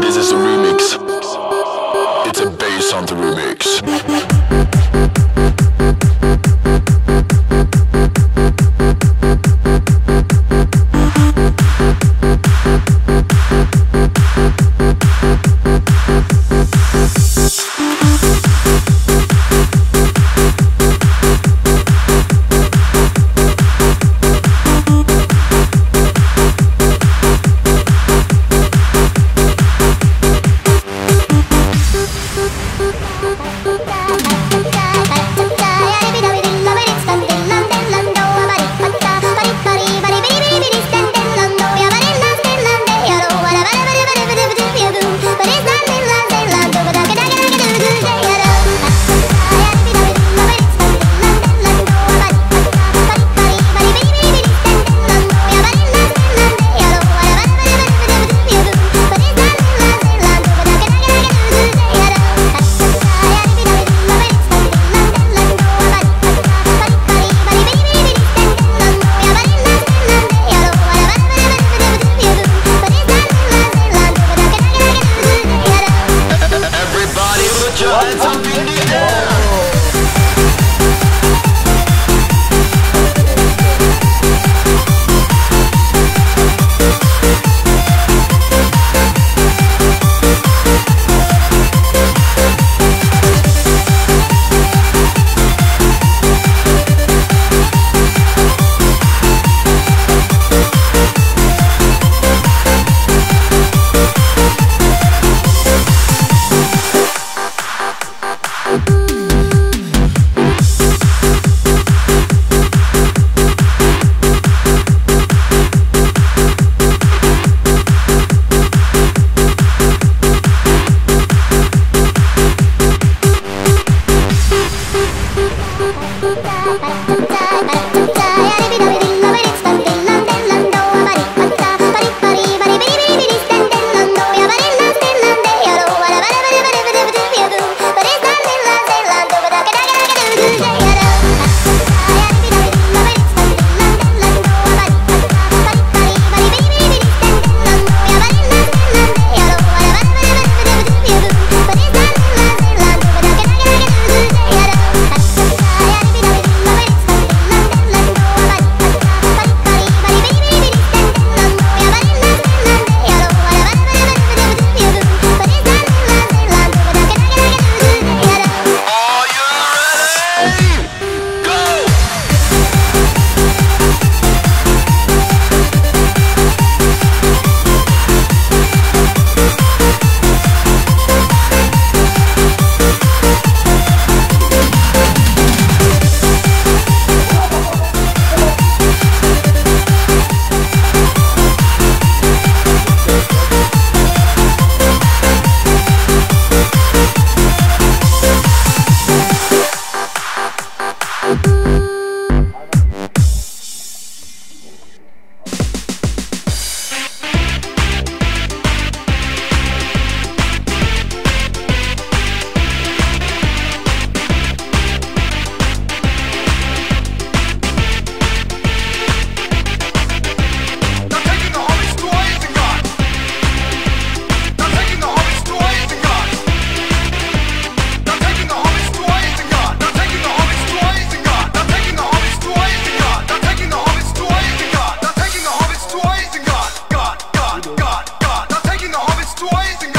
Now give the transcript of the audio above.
This is a remix. It's a bass on the remix. Bye. boys and